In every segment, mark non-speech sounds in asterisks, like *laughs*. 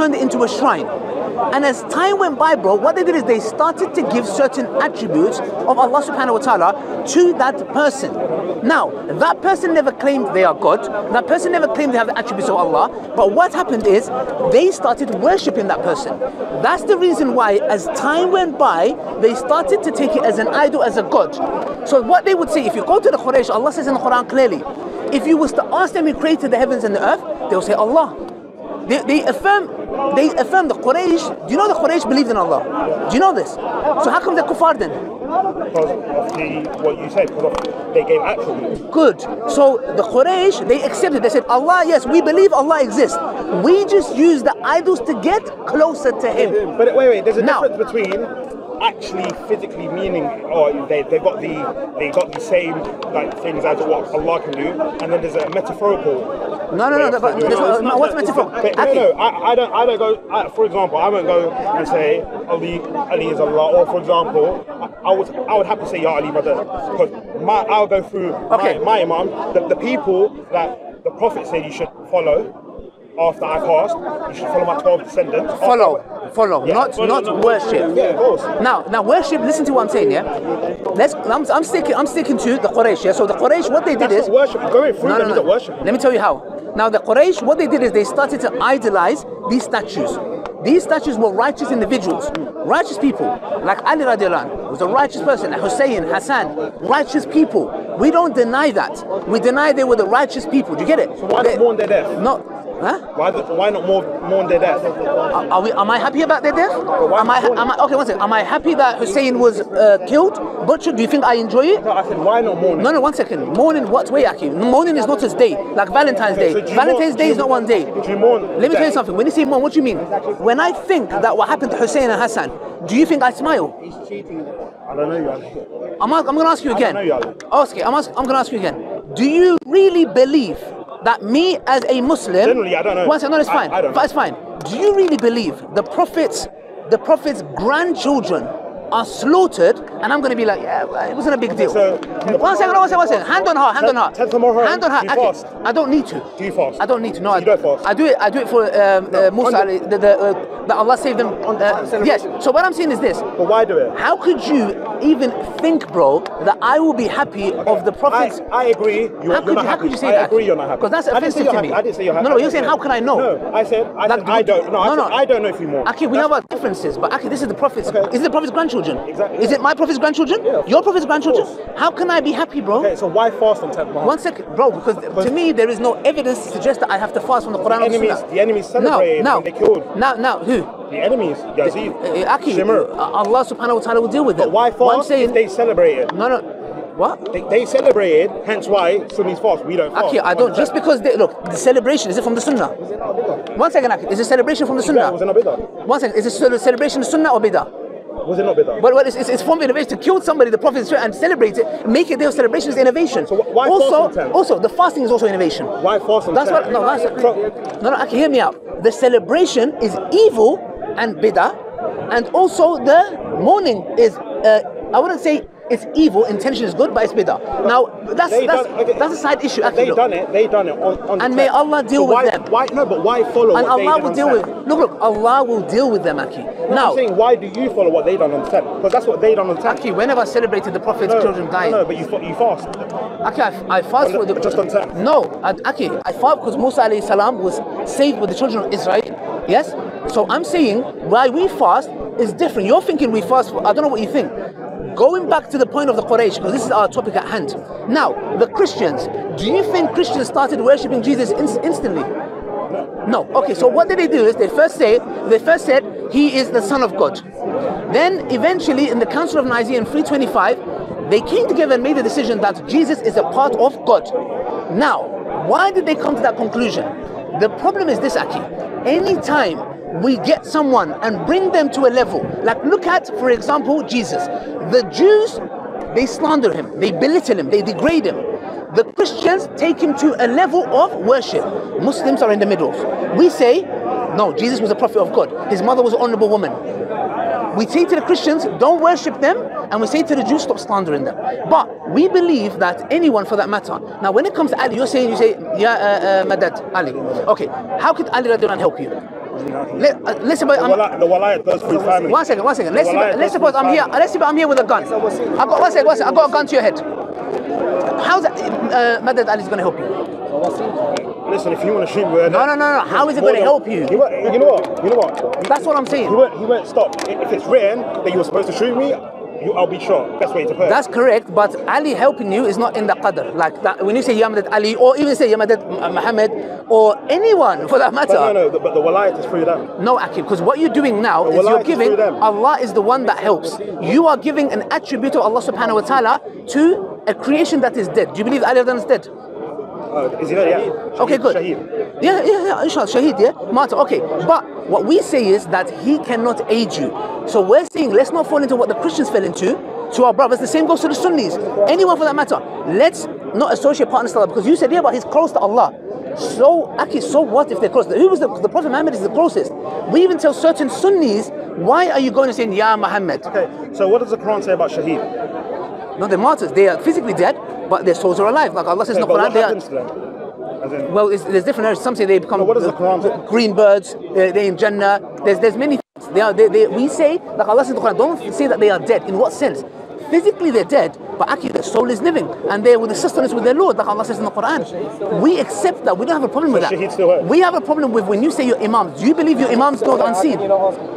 turned into a shrine. And as time went by, bro, what they did is they started to give certain attributes of Allah subhanahu wa ta'ala to that person. Now, that person never claimed they are God, that person never claimed they have the attributes of Allah, but what happened is they started worshipping that person. That's the reason why, as time went by, they started to take it as an idol, as a God. So, what they would say, if you go to the Quraysh, Allah says in the Quran clearly, if you was to ask them who created the heavens and the earth, they'll say Allah. They, they affirm they affirm the Quraysh. Do you know the Quraysh believed in Allah? Do you know this? So how come they're kuffar then? Because of the, what you said, because they gave attributes. Good. So the Quraysh, they accepted. They said, Allah, yes, we believe Allah exists. We just use the idols to get closer to Him. But wait, wait, there's a Now- difference between actually physically meaning or they they got the they got the same like things as what Allah can do and then there's a metaphorical No, no, no. no, but no- no, what's metaphor? But no, no, I, I don't, I don't go. I, for example, I won't go and say Ali, Ali is Allah, or for example, I, I would, I would have to say Ya Ali brother, because my, I'll go through Okay. my, my imam, the, the people that the Prophet said you should follow after I passed, you should follow my twelve descendants. After- Follow, follow, Yeah. not not worship. Yeah, of course. Now, now worship. Listen to what I'm saying. Yeah, let's. I'm, I'm sticking. I'm sticking to the Quraysh. Yeah. So the Quraysh, what they did That's is worship. Going through No, them no, no. worship. Let me tell you how. Now the Quraysh, what they did is they started to idolize these statues. These statues were righteous individuals, righteous people. Like Ali radiallahu was a righteous person. Like Hussein, Hassan, righteous people. We don't deny that. We deny they were the righteous people. Do you get it? Why They- not mourn their death? No. Huh? Why, the- why not more mourn their death? Are, are we, am I happy about their death? Am I, am I okay? One second. Am I happy that Hussein was uh, killed, butchered? Do you think I enjoy it? No, I said why not mourn? No, no, one second. Morning, what way, Aki? Morning is not his day, like Valentine's Day. So Valentine's mourn- Day is not one day. Do you mourn? Let me tell you something. When you say mourn, what do you mean? When I think that what happened to Hussein and Hassan, do you think I smile? He's cheating. I don't know you. Ali. I'm, I'm going to ask you again. know you, Ali. Okay, I'm, ask, I'm going to ask you again. Do you really believe that me as a Muslim? Generally, I don't know. Once One second, no, it's fine. I don't But it's fine. Do you really believe the prophets, the prophets' grandchildren? Are slaughtered, and I'm going to be like, yeah, it wasn't a big deal. So- one second, one second, one second. Hand on heart, hand on heart. Tenth of Muharram, Hand on heart. do you fast? I don't need to. Do you fast? I don't need to. No, I you don't fast? I do it. I do it for um, uh, Musa. The, the, uh, that Allah saved them. on Uh, yes. So what I'm saying is this: But why do it? How could you even think, bro, that I will be happy of the I, prophets? I agree. You're, How could, you, how happy. could you say I that? agree you're not happy. Because that's I offensive to happy. me. I didn't say you're happy. No, no, you're saying how can I know? No, I said I, said, I don't. No, I, No, said, no. I don't know if you mourn. Okay, we have about differences, but okay, this is the prophet's. Okay. Is it the prophet's grandchildren? Exactly, Is yeah. it my prophet's grandchildren? Yeah, Your prophet's grandchildren? How can I be happy, bro? Okay, so why fast on 10th Muharram? One second, bro, because to me there is no evidence to suggest that I have to fast from the Quran the the enemies. No, celebrated no, when they killed now, now, who? The enemies. Yazid, Uh, Aki, Shimr. uh, Allah subhanahu wa ta'ala will deal with them. But why What I'm saying, if they celebrated? no, no, what? They, they celebrated, hence why Sunnis fast. We don't fast. Aki, I don't, just because they, look, the celebration, is it from the Sunnah? One second, Aki, is it celebration from the Exactly, was it Sunnah? not bidah? One second, is it cele- celebration Sunnah or Bidah? Was it not bidah? But what it's, it's, it's from innovation to kill somebody, the Prophet and celebrate it, make it their celebration is innovation. So wh- why fast also, on 10? also, the fasting is also innovation. Why fast on That's 10? what, no, that's, no, no, Aki, hear me out. The celebration is evil and bidah, and also the mourning is, uh, I wouldn't say it's evil, intention is good, but it's bidah. Now, that's, They that's, done- okay. that's a side issue, Aki. They look. done it. They done it on. on And may Allah deal so with why, them. Why no? But why follow And what Allah will deal with, look, look, Allah will deal with them, Aki. No, Now, I'm saying why do you follow what they done on the 10th? Because that's what they done on the 10th. Aki, whenever I celebrated the Prophet's no, children dying, No, but you you fast. Aki, I, I fast for the- just on time. No, I, Aki, I fast because Musa alayhi salam was saved with the children of Israel. Yes. So I'm saying why we fast is different. You're thinking we fast. For, I don't know what you think. Going back to the point of the Quraysh, because this is our topic at hand. Now, the Christians. Do you think Christians started worshiping Jesus in- instantly? No. Okay, so what did they do is they first say they first said he is the son of God. Then eventually in the Council of Nicaea in 325, they came together and made the decision that Jesus is a part of God. Now, why did they come to that conclusion? The problem is this, Aki. Anytime we get someone and bring them to a level, like look at, for example, Jesus. The Jews, they slander him, they belittle him, they degrade him. The Christians take him to a level of worship. Muslims are in the middle. We say, no, Jesus was a prophet of God. His mother was an honorable woman. We say to the Christians, don't worship them, and we say to the Jews, stop slandering them. But we believe that anyone, for that matter. Now, when it comes to Ali, you're saying, you say, yeah, uh, uh, Madad, Ali. Okay, how could Ali help you? Let, uh, let's suppose The I'm, the goes through family. One second, one second. Let's, walaya let's suppose I'm here. Let's suppose I'm here with a gun. I got one second, one second. I got a gun to your head. How's that? Uh, Madad Ali is going to help you? Listen, if you want to shoot me, No, no, no, no. How is it going to help you? Won't, you know what? You know what? That's what I'm saying. He won't, he won't stop. If it's written that you were supposed to shoot me, you, I'll be shot. Best way to put it. That's correct, but Ali helping you is not in the qadr. Like that, when you say Ya Madad Ali, or even say Ya Madad Muhammad, or anyone for that matter. but no, no, but the walayat is through them. No, Akib, because what you're doing now The is you're is giving them. Allah is the one that helps. You are giving an attribute of Allah subhanahu wa ta'ala to a creation that is dead. Do you believe Ali is dead? Uh, is he there? Yeah. Okay, good. Shaheed. Yeah, yeah, yeah, inshallah, Shaheed, yeah, martyr. Okay, but what we say is that he cannot aid you. So we're saying let's not fall into what the Christians fell into to our brothers. The same goes to the Sunnis, anyone for that matter. Let's not associate partners to Allah because you said, yeah, but he's close to Allah. So, Aki, so what if they're close? Who was the, the Prophet Muhammad is the closest? We even tell certain Sunnis, why are you going and saying, Ya Muhammad? Okay, so what does the Quran say about Shaheed? No, they're martyrs. They are physically dead, but their souls are alive. Like Allah says Okay, in the Quran, they are. In, Well, it's, there's different areas. Some say they become But what the Quran say? green birds. They're, they're in Jannah. There's there's many. Things. They are. They, they, we say like Allah says in the Quran. Don't say that they are dead. In what sense? Physically they're dead, but actually their soul is living, and they're with the sustenance with their Lord, like Allah says in the Quran. We accept that. We don't have a problem with that. Shaheed still hurt? We have a problem with when you say your imams. Do you believe your imams go unseen? wait,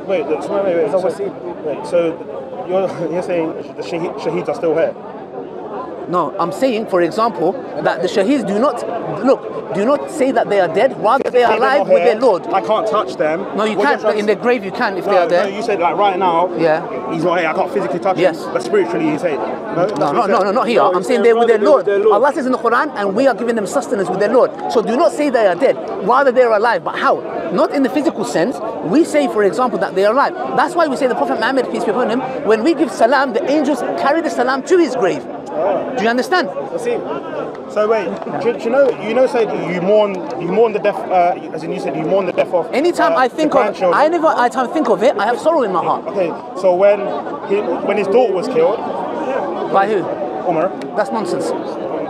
wait, wait, wait, wait, so, wait, so you're, you're saying the shaheed, Shaheeds are still here? No, I'm saying, for example, that the shaheeds do not look, do not say that they are dead. Rather, they are alive with their Lord. I can't touch them. No, you can't. you're In their grave, you can if No, they are there. no, you said like right now. Yeah. He's not here. I can't physically touch Yes. him. But spiritually, you say. No, No, no, no, no, not here. I'm saying they're with their Lord. they're with their Lord. Allah says in the Quran, and we are giving them sustenance with their Lord. So do not say they are dead. Rather, they're alive. But how? Not in the physical sense. We say, for example, that they are alive. That's why we say the Prophet Muhammad, peace be upon him, when we give salam, the angels carry the salam to his grave. Do you understand? See. So wait, do, do you know? You know, said you mourn, you mourn the death. Uh, as in, you said you mourn the death of. Anytime uh, I think of, grandchildren. I never, I time think of it, I have sorrow in my heart. Okay, so when he, when his daughter was killed, By who? Umar, That's nonsense.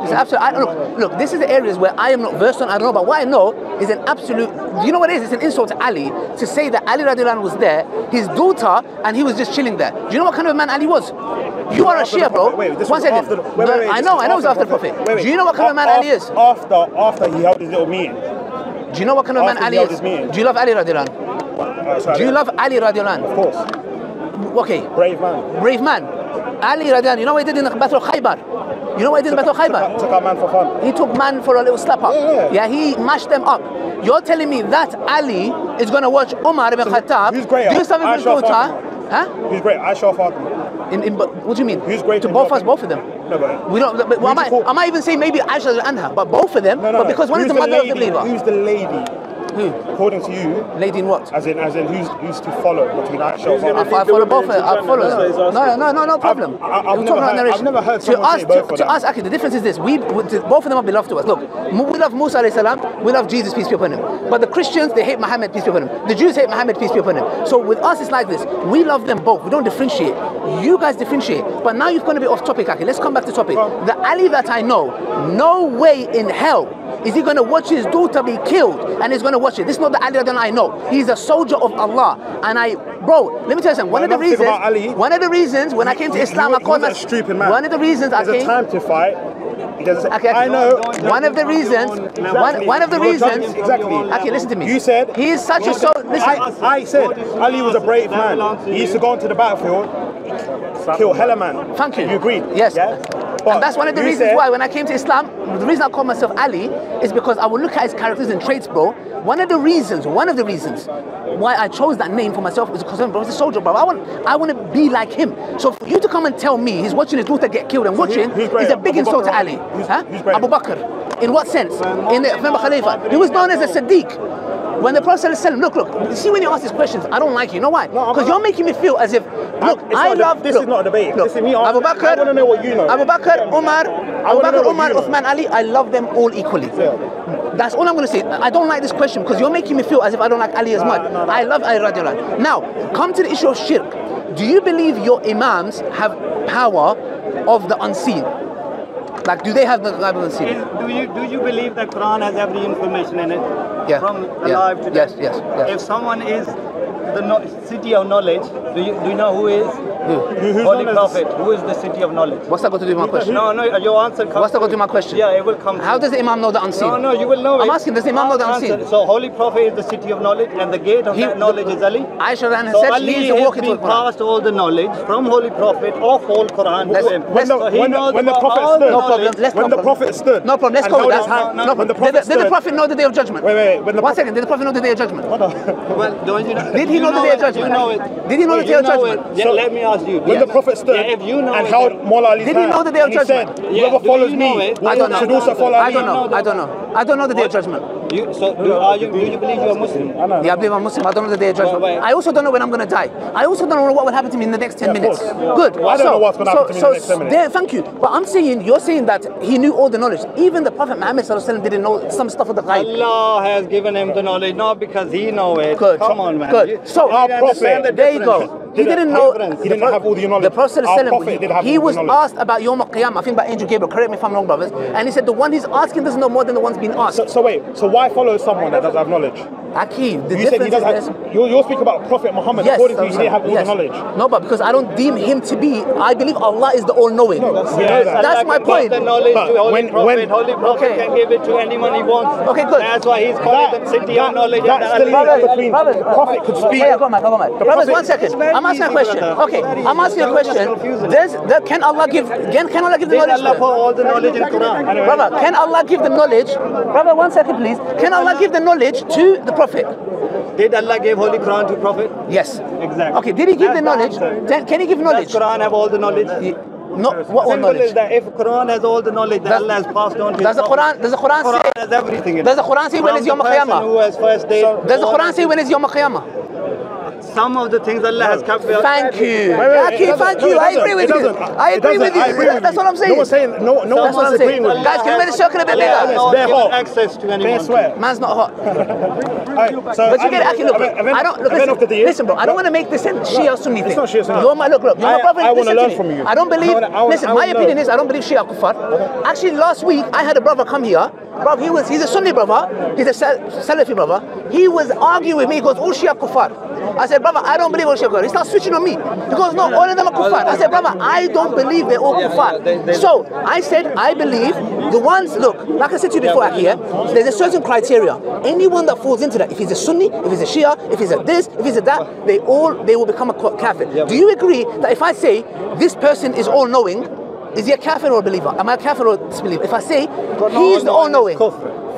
It's absolute. I, look, look. This is the areas where I am not versed on. I don't know, but what I know is an absolute. You know what it is? It's an insult to Ali to say that Ali radiallahu anhu was there, his daughter, and he was just chilling there. Do you know what kind of a man Ali was? You are a Shia, bro. Wait, this One was second. after the- wait, wait, wait, I know. I know. It's after the Prophet. Wait, wait. Do you know what kind of a man Ali is? After after he held his little meeting. Do you know what kind of man Ali is? Do you love Ali radiallahu anhu? Uh, Do you love Ali radiallahu Of course. Okay, brave man. brave man. Ali radiallahu anhu. You know what he did in the Battle of Khaybar? You know what he did in Battle of Khaybar? Took, our man for fun. He took man for a little slap up. Yeah. yeah. yeah he mashed them up. You're telling me that Ali is going to watch Umar ibn Khattab who's greater? do something with his Aisha or daughter? Huh? Who's great? Aisha or Fatima? In, in, but what do you mean? Who's great? To both us, both of them. No, but We don't. But, well, I, might, I might even say maybe Aisha and Anha, but both of them. no, no. but because one is the mother lady, of the believer. Who's the lady? Who? According to you, Lady in what? as in as in who's who's to follow between Aisha or Who's gonna I, follow both. I follow. That's what he's No, no, no, no problem. I've- I've We're never talking about heard- I've never heard to us, say both to, of to us, actually, the difference is this: we, we- both of them are beloved to us. Look, we love Musa alayhi salam, we love Jesus, peace be upon him. But the Christians, they hate Muhammad, peace be upon him. The Jews hate Muhammad, peace be upon him. So with us, it's like this: we love them both. We don't differentiate. You guys differentiate. But now you're going to be off topic, Aki. Let's come back to topic. The Ali that I know, no way in hell is he going to watch his daughter be killed and he's going to watch it. This is not the Ali that I know. He's a soldier of Allah. And I, bro, let me tell you something. One of the reasons, Ali, one of the reasons when I came to He- Islam, he, I called he myself stupid man. One of the reasons I came. a time to fight. He Okay. I know. One of the reasons, one, one of the reasons. Exactly. Okay, listen to me. You said he is such a so. Listen, I, I said Ali was a brave man. He used to go onto the battlefield, kill hella man. Thank you. You agreed? Yes. Yeah. And that's one of the reasons said- why when I came to Islam, the reason I call myself Ali is because I will look at his characters and traits, bro. One of the reasons, one of the reasons why I chose that name for myself is because I'm bro, he's a soldier, bro. I want, I want to be like him. So for you to come and tell me he's watching his daughter get killed and watching who's is a big Abu insult to Bakr or Ali. Who's- huh? who's? Abu Bakr. In what sense? In the remember Khalifa, he was known as a Sadiq. When the Prophet look, look, see when you ask these questions, I don't like you. You know why? Because you're making me feel as if, Look, I love this. Look, is not a debate. Look, this is me. Abu Bakr. I want to know what you know. Abu Bakr, Umar, Abu Bakr, Umar, Uthman Ali. I love them all equally. Yeah. That's all I'm going to say. I don't like this question because you're making me feel as if I don't like Ali as nah, much. Nah, nah. I love Ali radiallahu Now, come to the issue of shirk. Do you believe your imams have power of the unseen? Like, do they have the Bible unseen? Is, do you do you believe that Quran has every information in it? Yeah. From alive yeah. to death. Yes, yes, yes. If someone is the no city of knowledge. Do you, do you know who is? Yeah. Holy Prophet, who is the city of knowledge? What's that going to do with my question? No, no, your answer comes. What's that going to do with my question? Yeah, it will come. How does the Imam know the unseen? No, no, you will know. I'm it. asking, does the Imam know the unseen? Answer. So, Holy Prophet is the city of knowledge, and the gate of he, that knowledge the, is Ali. Aisha Ran has so said Ali he has been passed all the knowledge from Holy Prophet of all Quran let's, to him. When the, so when the, when the Prophet stood, no problem. Let's when the Prophet stood, no problem. Let's go with that. Did the Prophet know the day of judgment? Wait, wait, wait. One second. Did the Prophet know the day of judgment? Well, don't you know? Did he know the day of judgment? Did he know the day of judgment? Let me ask charged you. When yes. the Prophet stood yeah, you know and held Mola Ali's Did he know the day of judgment? Said, yeah, whoever follows me I don't know. also follow I don't know. I don't know. I don't know the day of judgment. You, so do, are you, do you believe you're a Muslim? Yeah, I believe I'm Muslim. I don't know the day of judgment. I also don't know when I'm going to die. I also don't know what will happen to me in the next 10 yeah, minutes. Good. Well, I don't so, know what's going to happen so, to me in the next 10 minutes. Thank you. But I'm saying, you're saying that he knew all the knowledge. Even the Prophet Muhammad didn't know some stuff of the ghaib. Allah has given him the knowledge, not because he know it. Good. Come on, man. Good. So, our Prophet, the there you go he didn't know. He didn't have all the knowledge. The Prophet he, he was asked about Yom Qiyamah, I think by Angel Gabriel. Correct me if I'm wrong, brothers. And he said the one he's asking doesn't know more than the one's been asked. So, so wait, so why follow someone that doesn't have knowledge? Akeem, the you difference said he is have, you're, you're, speaking about Prophet Muhammad. Yes, according to you, he didn't have all yes. the knowledge. No, but because I don't deem him to be. I believe Allah is the all-knowing. No, that's, that's, my point. The knowledge but to Holy when, Prophet. When, Holy Prophet okay. can give it to anyone he wants. Okay, good. That's why he's called that, the city of knowledge. That's the link brothers, Prophet could speak. Yeah, go on, man, on. Brothers, one second. I'm asking a question. Okay, I'm asking a question. There's, there, can Allah give can, can Allah give the knowledge? Allah for all the knowledge in Quran. Brother, can Allah give the knowledge? Brother, one second please. Can Allah give the knowledge to the Prophet? Did Allah give Holy Quran to Prophet? Yes. Exactly. Okay, did he give the knowledge? Then can he give knowledge? Does Quran have all the knowledge? He, no, what Simple knowledge? is that if Quran has all the knowledge that Allah has passed on to does the Quran does the Quran, Quran say, has everything in does the Quran say when is Yom Qiyamah? Does the Quran say when is Yom Qiyamah? some of the things Allah has kept. Thank you. Wait, okay, thank you. I agree with you. I agree with you. That's what I'm saying. No one's saying. No, no one's agreeing with you. Guys, can you make the circle a bit bigger? They're hot. Access to anyone. Swear. Man's not hot. *laughs* so but you get Aki, look, I don't look. Listen, listen, bro. I don't want to make this in Shia Sunni thing. It's not Shia Sunni. You're my look, look. You're my brother. I want to learn from you. I don't believe. Listen, my opinion is I don't believe Shia kuffar. Actually, last week I had a brother come here. Bro, he was he's a Sunni brother. He's a Salafi brother. He was arguing with me. He goes, all Shia kuffar. I said, brother, I don't believe on Shekar. He started switching on me because no, all of them are kufar. I said, brother, I don't believe they're all kufar. So I said, I believe the ones, look, like I said to you before here, there's a certain criteria. Anyone that falls into that, if he's a Sunni, if he's a Shia, if he's a this, if he's a that, they all, they will become a kafir. Do you agree that if I say this person is all knowing, is he a kafir or a believer? Am I a kafir or a disbeliever? If I say, God he is the all-knowing.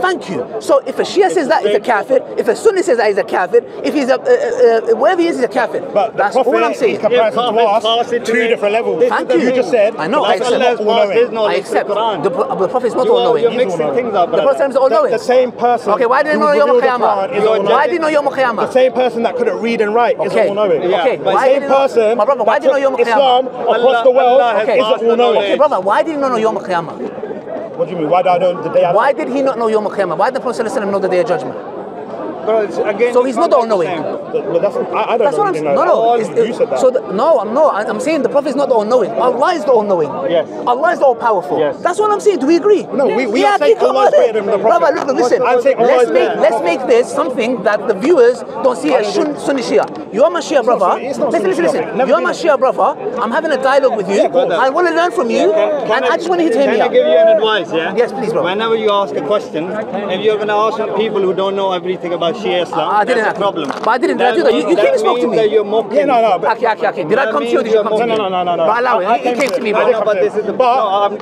Thank you. So if a Shia it's says that, he's a kafir. If a Sunni says that, he's a kafir. If he's a, uh, uh, uh wherever he is, he's a kafir. But That's all I'm saying. comparison yeah, to us, two different, different levels. Thank you. You just said, I know, I accept. I accept. The, the Prophet is not all-knowing. You're mixing things up, The Prophet is all-knowing. The same person Okay, why didn't know Yom Qiyamah? Why didn't know Yom Qiyamah? The same person that couldn't read and write is all-knowing. Okay. The same person... My brother, why didn't know Yom Qiyamah? Islam across the world is all-knowing. Okay, brother, why did he not know Yom Qiyamah? What do you mean? Why did I know the day? I why did he not know Yom Qiyamah? Why did the Prophet know the day of judgment? Again, so he's not all knowing. That's, what I'm saying. No, no. It's, it's, so the, no, I'm not. I'm saying the Prophet is not all knowing. Allah is the all knowing. Yes. Allah is the all powerful. Yes. That's what I'm saying. Do we agree? No, we, we yeah, are saying Allah is greater than the Prophet. Brother, look, listen. I'm saying let's make let's make this something that the viewers don't see as Shun, Sunni Shia. You are my Shia brother. Listen, listen, listen. You are my Shia brother. I'm having a dialogue with you. I want to learn from you, and I just want to hear him. Can I give you an advice? Yeah. Yes, please, brother. Whenever you ask a question, if you're going to ask people who don't know everything about like Shia Islam. I didn't have a problem. But I didn't. That, I did that. You, you that came and spoke to me. That you're mocking. Yeah, no, no. But, okay, okay, okay. Did I come to you or did you come to me? No, no, no, no, no. But allow it. He came to me, bro. But this is the. But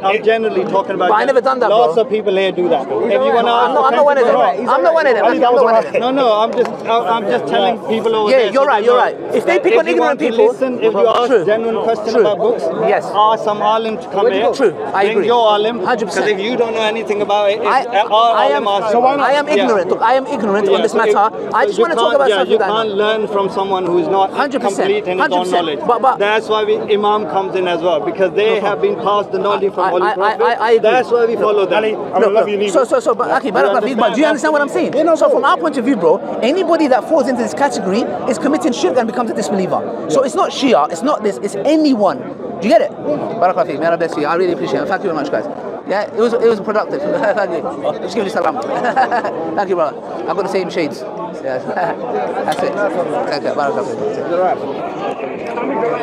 I'm, generally talking about. But I never done that. Lots of people here do that. If you wanna, I'm not one of them. I'm not one of them. I'm not one of them. No, no. I'm just, I'm just telling people over there. Yeah, you're right. You're right. If they pick on ignorant people, listen. If you ask genuine questions about books, yes. Ask some alim to come here. True. I agree. Your alim. Hundred percent. Because if you don't know anything about it, I am. So why not? I am ignorant. I am ignorant on this matter matter. I just want to talk about yeah, something you can't learn from someone who is not 100%, complete in his own knowledge. But, but That's why we Imam comes in as well because they have been passed the knowledge from I, Holy I, Prophet. I, I, I That's why we follow them. No, So, so, so, but, okay, but, do you understand what I'm saying? Yeah, no, so from our point of view, bro, anybody that falls into this category is committing shirk and becomes a disbeliever. So it's not Shia, it's not this, it's anyone. Do you get it? Yeah. Barakallah May Allah bless you. I really appreciate it. Thank you very much, guys. Yeah, it was it was productive. *laughs* Thank you. Just give you salam. *laughs* Thank you, brother. I've got the same shades. *laughs* That's it. Thank you.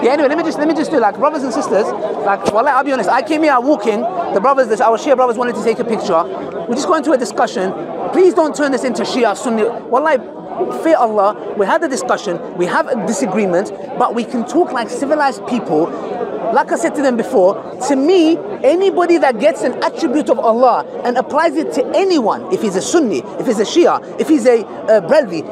Yeah, anyway, let me just let me just do like brothers and sisters. Like, well, I'll be honest. I came here walking. The brothers, this, our Shia brothers wanted to take a picture. We just got into a discussion. Please don't turn this into Shia Sunni. Wallahi, fear Allah. We had a discussion. We have a disagreement, but we can talk like civilized people. Like I said to them before, to me, anybody that gets an attribute of Allah and applies it to anyone, if he's a Sunni, if he's a Shia, if he's a uh,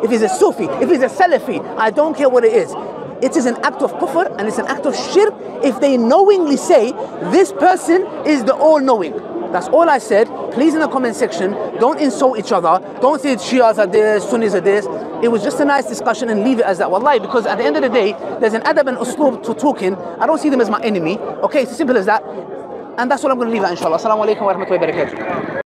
if he's a Sufi, if he's a Salafi, I don't care what it is. It is an act of kufr and it's an act of shirk if they knowingly say this person is the all-knowing. That's all I said. Please in the comment section, don't insult each other. Don't say Shias are this, Sunnis are this. It was just a nice discussion and leave it as that. Wallahi, because at the end of the day, there's an adab and usloob to talking. I don't see them as my enemy. Okay, it's as simple as that. And that's what I'm going to leave at inshallah. Assalamu alaikum wa rahmatullahi wa barakatuh.